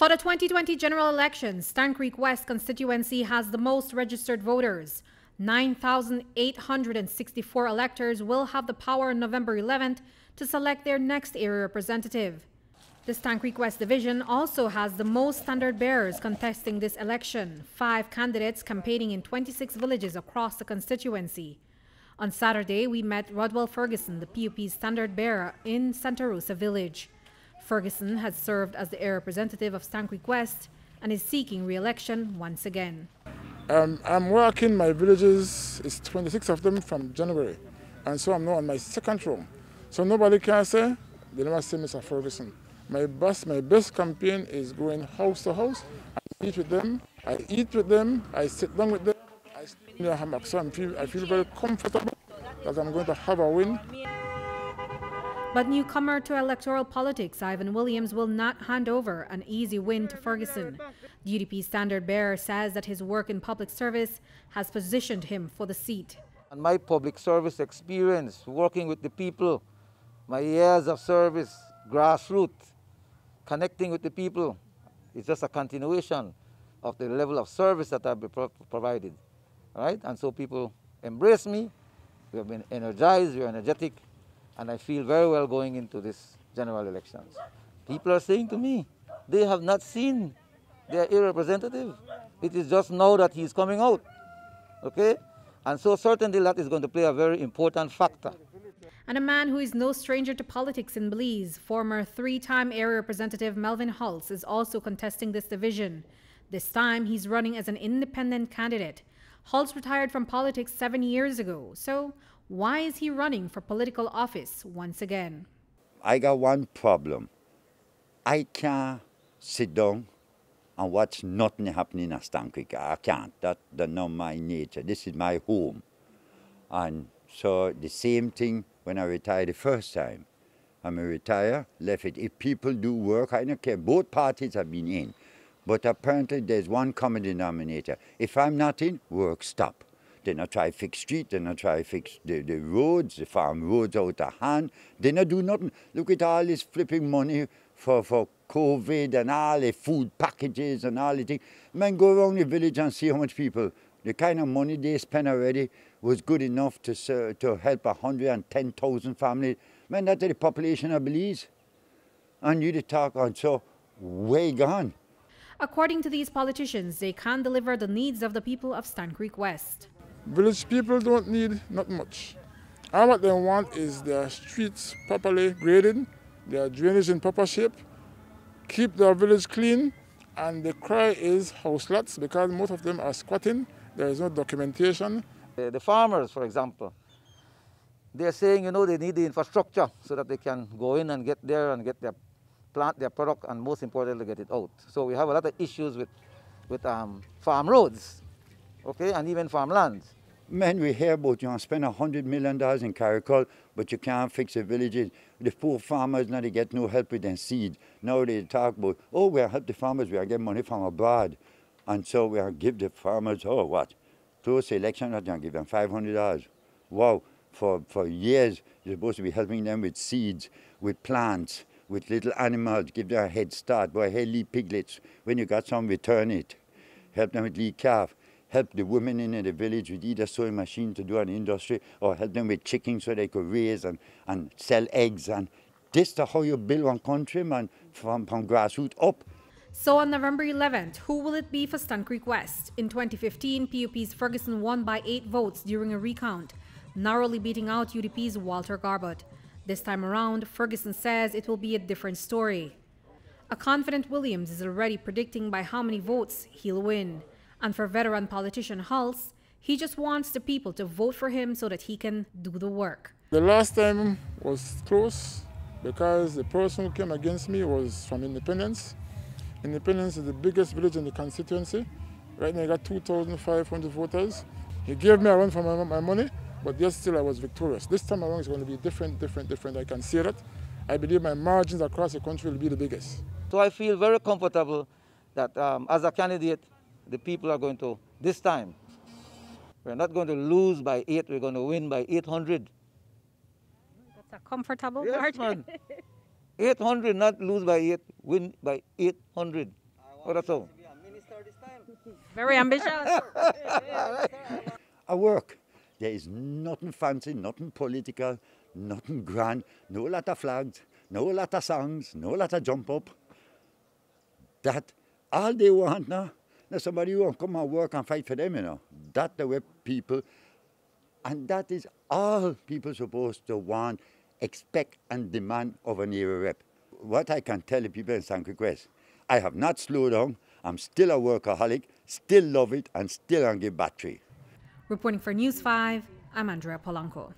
For the 2020 general elections, Stann Creek West constituency has the most registered voters. 9,864 electors will have the power on November 11th to select their next area representative. The Stann Creek West Division also has the most standard bearers contesting this election, five candidates campaigning in 26 villages across the constituency. On Saturday, we met Rodwell Ferguson, the PUP's standard bearer in Santa Rosa village. Ferguson has served as the air representative of Stann Creek West and is seeking re-election once again. Um, I'm working my villages, it's 26 of them from January, and so I'm now on my second term. So nobody can say, they never say Mr. Ferguson. My best, my best campaign is going house to house. I eat with them, I eat with them, I sit down with them, I sleep in their hammock. So I feel, I feel very comfortable that I'm going to have a win. But newcomer to electoral politics, Ivan Williams, will not hand over an easy win to Ferguson. The UDP standard bearer says that his work in public service has positioned him for the seat. And my public service experience, working with the people, my years of service, grassroots, connecting with the people, is just a continuation of the level of service that I've been pro provided. Right? And so people embrace me. We have been energized, we're energetic, and I feel very well going into this general elections. People are saying to me, they have not seen their representative. It is just now that he's coming out. Okay? And so certainly that is going to play a very important factor. And a man who is no stranger to politics in Belize, former three-time area representative Melvin Hulse, is also contesting this division. This time, he's running as an independent candidate. Hulse retired from politics seven years ago, so why is he running for political office once again? I got one problem. I can't sit down and watch nothing happening in Stann I can't. That, that's not my nature. This is my home. And so the same thing when I retired the first time. I'm a retire, left it. If people do work, I don't care. Both parties have been in. But apparently there's one common denominator. If I'm not in, work stop. They not try to fix street, they not try to fix the, the roads, the farm roads out of hand. They not do nothing. Look at all this flipping money for, for COVID and all the food packages and all the things. Man, go around the village and see how much people, the kind of money they spend already was good enough to, to help 110,000 families. Man, that's the population of Belize. And you to talk on so way gone. According to these politicians, they can't deliver the needs of the people of Stann Creek West. Village people don't need not much. All what they want is their streets properly graded, their drainage in proper shape, keep their village clean, and the cry is house lots because most of them are squatting. There is no documentation. The, farmers, for example, they're saying, you know, they need the infrastructure so that they can go in and get there and get their plant their product and most importantly get it out. So we have a lot of issues with, with um, farm roads okay, and even farmlands. Man, we hear about you to spend a hundred million dollars in Caracol, but you can't fix the villages. The poor farmers now they get no help with their seed. Now they talk about, oh, we are help the farmers, we are getting money from abroad. And so we are give the farmers, oh, what? Close election, we're give them five hundred dollars. Wow, for, for years you're supposed to be helping them with seeds, with plants, with little animals, give them a head start. Boy, hey, lead piglets. When you got some, return it. Help them with lead calf help the women in the village with either sewing machine to do an industry or help them with chickens so they could raise and, and sell eggs. And this is how you build one country, man, from, from grassroots up. So on November 11th, who will it be for Stann Creek West? In 2015, PUP's Ferguson won by eight votes during a recount, narrowly beating out UDP's Walter Garbutt. This time around, Ferguson says it will be a different story. A confident Williams is already predicting by how many votes he'll win. And for veteran politician Hulse, he just wants the people to vote for him so that he can do the work. The last time was close because the person who came against me was from Independence. Independence is the biggest village in the constituency. Right now I got 2,500 voters. He gave me a run for my, my money, but yet still I was victorious. This time around it's going to be different, different, different. I can see that. I believe my margins across the country will be the biggest. So I feel very comfortable that um, as a candidate, the people are going to, this time, we're not going to lose by eight, we're going to win by 800. That's a comfortable yes, margin. Man. 800, not lose by eight, win by 800. Oh, that's all. Very ambitious. I work. There is nothing fancy, nothing political, nothing grand, no lot of flags, no lot of songs, no lot of jump up. That all they want now, now somebody who come and work and fight for them, you know. That the way people, and that is all people supposed to want, expect and demand of an area rep. What I can tell the people in San West, I have not slowed down. I'm still a workaholic, still love it, and still on give battery. Reporting for News 5, I'm Andrea Polanco.